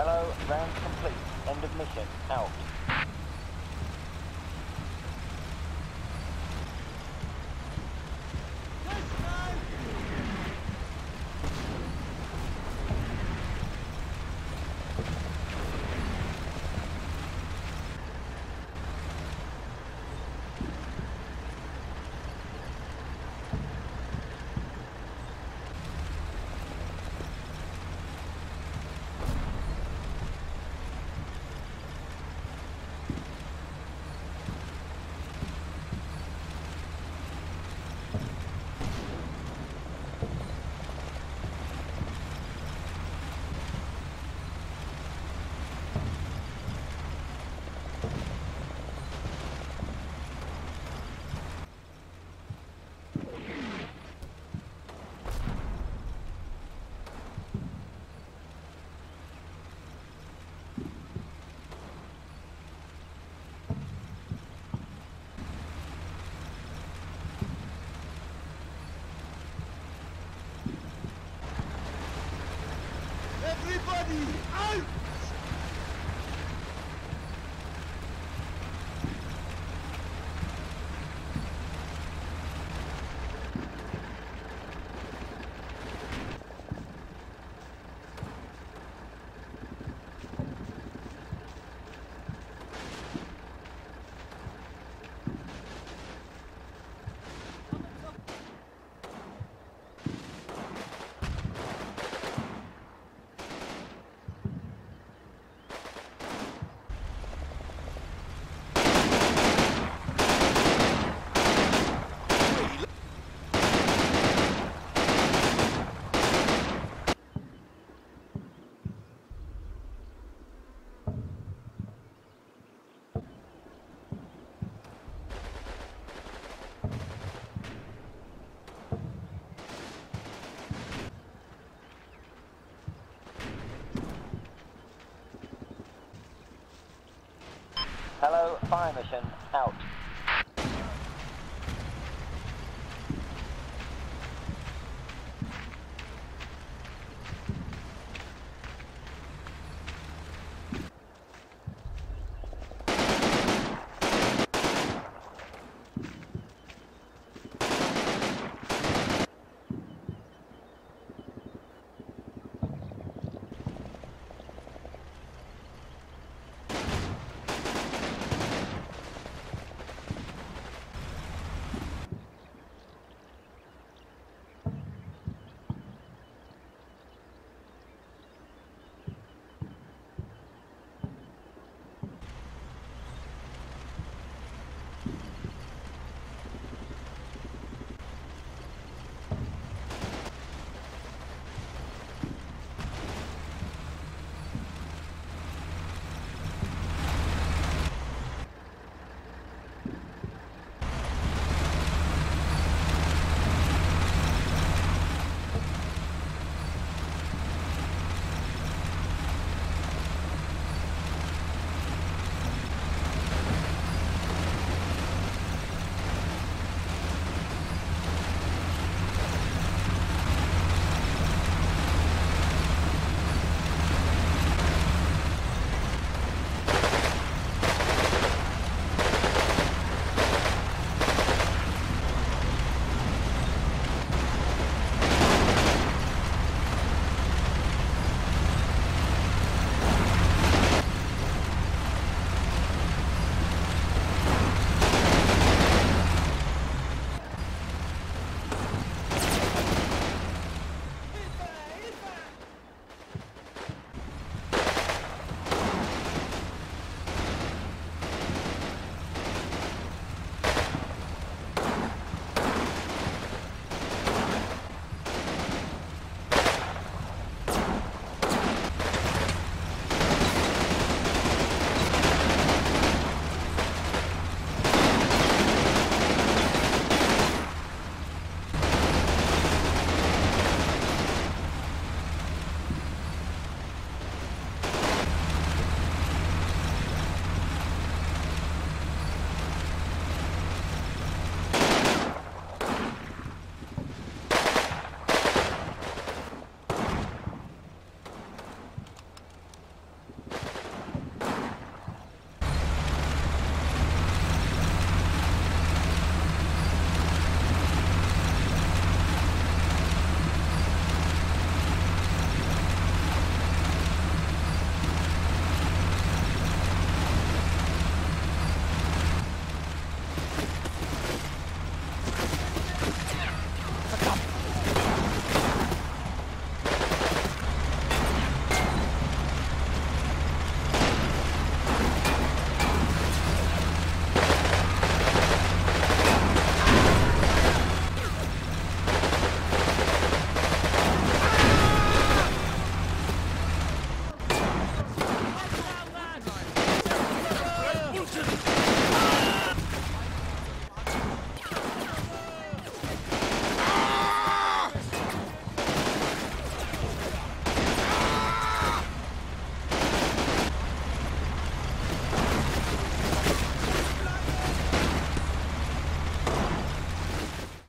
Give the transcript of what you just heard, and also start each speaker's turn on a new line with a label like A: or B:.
A: Hello, round complete. End of mission. Out. fire mission out.